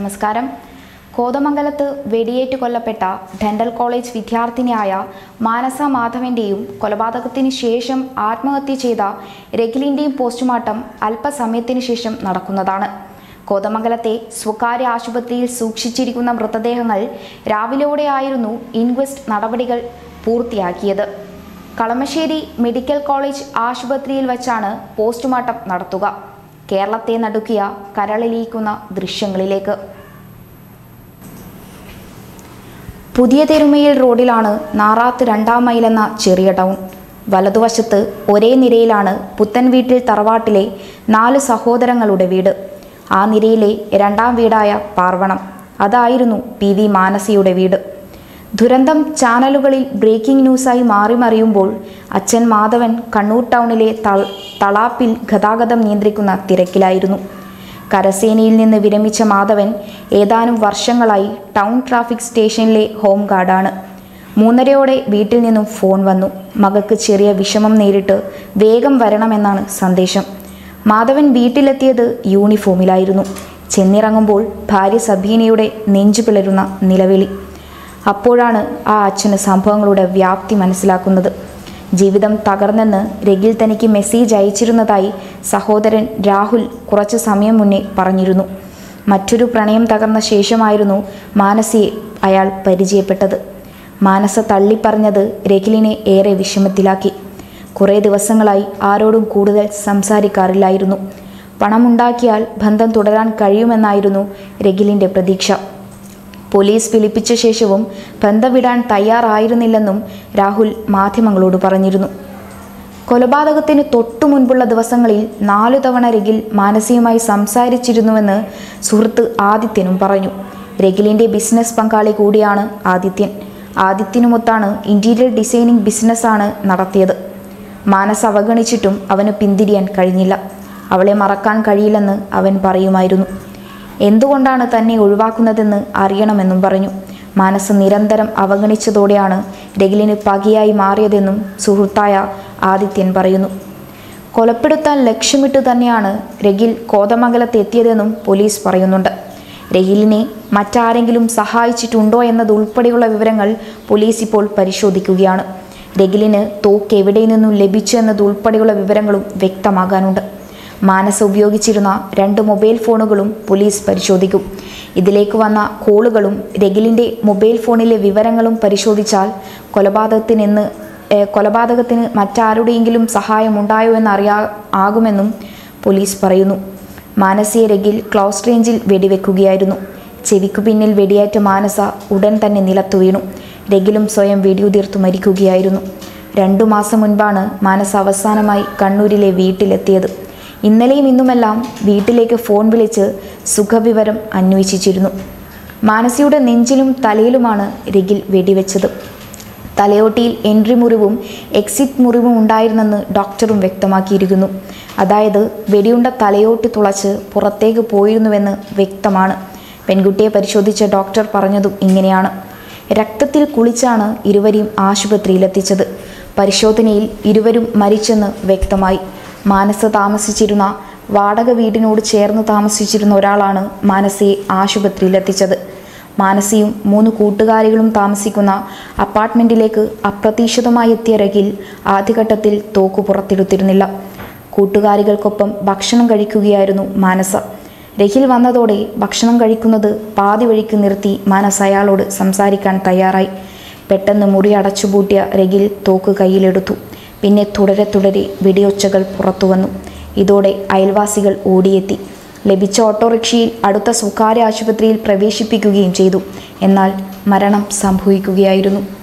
നമസ്കാരം. കോതമംഗലത്ത് വെടിയേറ്റ് കൊല്ലപ്പെട്ട ഡെന്റൽ കോളേജ് വിദ്യാർത്ഥിനിയായ മാനസ മാധവന്റെയും കൊലപാതകത്തിന് ശേഷം ആത്മഹത്യ ചെയ്ത രഖിലിന്റെയും പോസ്റ്റ്മോർട്ടം അല്പസമയത്തിന് ശേഷം നടക്കുന്നതാണ്. കോതമംഗലത്തെ സ്വകാര്യ ആശുപത്രിയിൽ സൂക്ഷിച്ചിരിക്കുന്ന മൃതദേഹങ്ങൾ രാവിലെയോടെയായിരുന്നു ഇൻക്വസ്റ്റ് നടപടികൾ പൂർത്തിയാക്കിയത്. കളമശ്ശേരി മെഡിക്കൽ കോളേജ് ആശുപത്രിയിൽ വച്ചാണ് പോസ്റ്റ്മോർട്ടം നടത്തുക. കേരളത്തെ നടുക്കിയ കരളിലിയിക്കുന്ന ദൃശ്യങ്ങളിലേക്ക്. പുതിയ തെരുമയിൽ റോഡിലാണ് നാറാത്ത് രണ്ടാം മൈൽ എന്ന ചെറിയ ടൗൺ. വലതുവശത്ത് ഒരേ നിരയിലാണ് പുത്തൻ വീട്ടിൽ തറവാട്ടിലെ നാല് സഹോദരങ്ങളുടെ വീട്. ആ നിരയിലെ രണ്ടാം വീടായ പാർവണം. അതായിരുന്നു പി വി മാനസിയുടെ വീട്. ദുരന്തം ചാനലുകളിൽ ബ്രേക്കിംഗ് ന്യൂസായി മാറി മറിയുമ്പോൾ അച്ഛൻ മാധവൻ കണ്ണൂർ ടൗണിലെ തളാപ്പിൽ ഗതാഗതം നിയന്ത്രിക്കുന്ന തിരക്കിലായിരുന്നു. കരസേനയിൽ നിന്ന് വിരമിച്ച മാധവൻ ഏതാനും വർഷങ്ങളായി ടൗൺ ട്രാഫിക് സ്റ്റേഷനിലെ ഹോം ഗാർഡാണ്. മൂന്നരയോടെ വീട്ടിൽ നിന്നും ഫോൺ വന്നു. മകൾക്ക് ചെറിയ വിഷമം നേരിട്ട് വേഗം വരണമെന്നാണ് സന്ദേശം. മാധവൻ വീട്ടിലെത്തിയത് യൂണിഫോമിലായിരുന്നു. ചെന്നിറങ്ങുമ്പോൾ ഭാര്യ സബീനയുടെ നെഞ്ചു പിളരുന്ന നിലവിളി. അപ്പോഴാണ് ആ അച്ഛന് സംഭവങ്ങളുടെ വ്യാപ്തി മനസ്സിലാക്കുന്നത്. ജീവിതം തകർന്നെന്ന് രഗിൽ തനിക്ക് മെസ്സേജ് അയച്ചിരുന്നതായി സഹോദരൻ രാഹുൽ കുറച്ച് സമയം മുന്നേ പറഞ്ഞിരുന്നു. മറ്റൊരു പ്രണയം തകർന്ന ശേഷമായിരുന്നു മാനസിയെ അയാൾ പരിചയപ്പെട്ടത്. മാനസ തള്ളിപ്പറഞ്ഞത് രഖിലിനെ ഏറെ വിഷമത്തിലാക്കി. കുറേ ദിവസങ്ങളായി ആരോടും കൂടുതൽ സംസാരിക്കാറില്ലായിരുന്നു. പണമുണ്ടാക്കിയാൽ ബന്ധം തുടരാൻ കഴിയുമെന്നായിരുന്നു രഖിലിന്റെ പ്രതീക്ഷ. പോലീസ് പിലിപ്പിച്ച ശേഷവും ബന്ധവിടാൻ തയ്യാറായിരുന്നില്ലെന്നും രാഹുൽ മാധ്യമങ്ങളോട് പറഞ്ഞിരുന്നു. കൊലപാതകത്തിന് തൊട്ടു മുൻപുള്ള ദിവസങ്ങളിൽ നാലു തവണ രഗിൽ മാനസികമായി സംസാരിച്ചിരുന്നുവെന്ന് സുഹൃത്ത് ആദിത്യനും പറഞ്ഞു. രഗിലിന്റെ ബിസിനസ് പങ്കാളി കൂടിയാണ് ആദിത്യൻ. ആദിത്യനുമൊത്താണ് ഇന്റീരിയർ ഡിസൈനിങ് ബിസിനസ്സാണ് നടത്തിയത്. മാനസ് അവഗണിച്ചിട്ടും അവന് പിന്തിരിയാൻ കഴിഞ്ഞില്ല. അവളെ മറക്കാൻ കഴിയില്ലെന്ന് അവൻ പറയുമായിരുന്നു. എന്തുകൊണ്ടാണ് തന്നെ ഒഴിവാക്കുന്നതെന്ന് അറിയണമെന്നും പറഞ്ഞു. മനസ്സ് നിരന്തരം അവഗണിച്ചതോടെയാണ് രഗിലിന് പകയായി മാറിയതെന്നും സുഹൃത്തായ ആദിത്യൻ പറയുന്നു. കൊലപ്പെടുത്താൻ ലക്ഷ്യമിട്ട് തന്നെയാണ് രഗിൽ കോതമംഗലത്ത് എത്തിയതെന്നും പോലീസ് പറയുന്നുണ്ട്. രഹിലിനെ മറ്റാരെങ്കിലും സഹായിച്ചിട്ടുണ്ടോ എന്നതുൾപ്പെടെയുള്ള വിവരങ്ങൾ പോലീസ് ഇപ്പോൾ പരിശോധിക്കുകയാണ്. രഗിലിന് തോക്ക് എവിടെ നിന്നും ലഭിച്ചു എന്നതുൾപ്പെടെയുള്ള വിവരങ്ങളും വ്യക്തമാകാനുണ്ട്. മാനസ ഉപയോഗിച്ചിരുന്ന രണ്ട് മൊബൈൽ ഫോണുകളും പോലീസ് പരിശോധിക്കും. ഇതിലേക്ക് വന്ന കോളുകളും രഗിലിന്റെ മൊബൈൽ ഫോണിലെ വിവരങ്ങളും പരിശോധിച്ചാൽ കൊലപാതകത്തിനെന്ന് കൊലപാതകത്തിന് മറ്റാരുടെയെങ്കിലും സഹായമുണ്ടായോ എന്നറിയാ ആകുമെന്നും പോലീസ് പറയുന്നു. മാനസിയെ രഗിൽ ക്ലോസ് റേഞ്ചിൽ വെടിവെക്കുകയായിരുന്നു. ചെവിക്കു പിന്നിൽ വെടിയേറ്റ മാനസ ഉടൻ തന്നെ നിലത്തു വീണു. രഗിലും സ്വയം വെടിയുതിർത്തു മരിക്കുകയായിരുന്നു. രണ്ടു മാസം മുൻപാണ് മാനസ അവസാനമായി കണ്ണൂരിലെ വീട്ടിലെത്തിയത്. ഇന്നലെയും ഇന്നുമെല്ലാം വീട്ടിലേക്ക് ഫോൺ വിളിച്ച് സുഖവിവരം അന്വേഷിച്ചിരുന്നു. മാനസിയുടെ നെഞ്ചിലും തലയിലുമാണ് രഗിൽ വെടിവെച്ചത്. തലയോട്ടിയിൽ എൻട്രി മുറിവും എക്സിറ്റ് മുറിവും ഉണ്ടായിരുന്നെന്ന് ഡോക്ടറും വ്യക്തമാക്കിയിരിക്കുന്നു. അതായത് വെടിയുണ്ട തലയോട്ടി തുളച്ച് പുറത്തേക്ക് പോയിരുന്നുവെന്ന് വ്യക്തമാണ്. പെൺകുട്ടിയെ പരിശോധിച്ച ഡോക്ടർ പറഞ്ഞതും ഇങ്ങനെയാണ്. രക്തത്തിൽ കുളിച്ചാണ് ഇരുവരെയും ആശുപത്രിയിലെത്തിച്ചത്. പരിശോധനയിൽ ഇരുവരും മരിച്ചെന്ന് വ്യക്തമായി. മാനസ താമസിച്ചിരുന്ന വാടക വീടിനോട് ചേർന്ന് താമസിച്ചിരുന്ന ഒരാളാണ് മാനസയെ ആശുപത്രിയിലെത്തിച്ചത് മാനസിയും മൂന്ന് കൂട്ടുകാരികളും താമസിക്കുന്ന അപ്പാർട്ട്മെന്റിലേക്ക് അപ്രതീക്ഷിതമായി എത്തിയ രഗിൽ ആദ്യഘട്ടത്തിൽ തോക്ക് പുറത്തെടുത്തിരുന്നില്ല. കൂട്ടുകാരികൾക്കൊപ്പം ഭക്ഷണം കഴിക്കുകയായിരുന്നു മാനസ. രഹിൽ വന്നതോടെ ഭക്ഷണം കഴിക്കുന്നത് പാതി വഴിക്ക് നിർത്തി മാനസ അയാളോട് സംസാരിക്കാൻ തയ്യാറായി. പെട്ടെന്ന് മുറി അടച്ചുപൂട്ടിയ രഖിൽ തോക്ക് കയ്യിലെടുത്തു. പിന്നെ തുടരെ തുടരെ വെടിയൊച്ചകൾ പുറത്തു വന്നു. ഇതോടെ അയൽവാസികൾ ഓടിയെത്തി. ലഭിച്ച ഓട്ടോറിക്ഷയിൽ അടുത്ത സ്വകാര്യ ആശുപത്രിയിൽ പ്രവേശിപ്പിക്കുകയും ചെയ്തു. എന്നാൽ മരണം സംഭവിക്കുകയായിരുന്നു.